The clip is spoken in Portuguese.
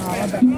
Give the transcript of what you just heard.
Ah, camarada.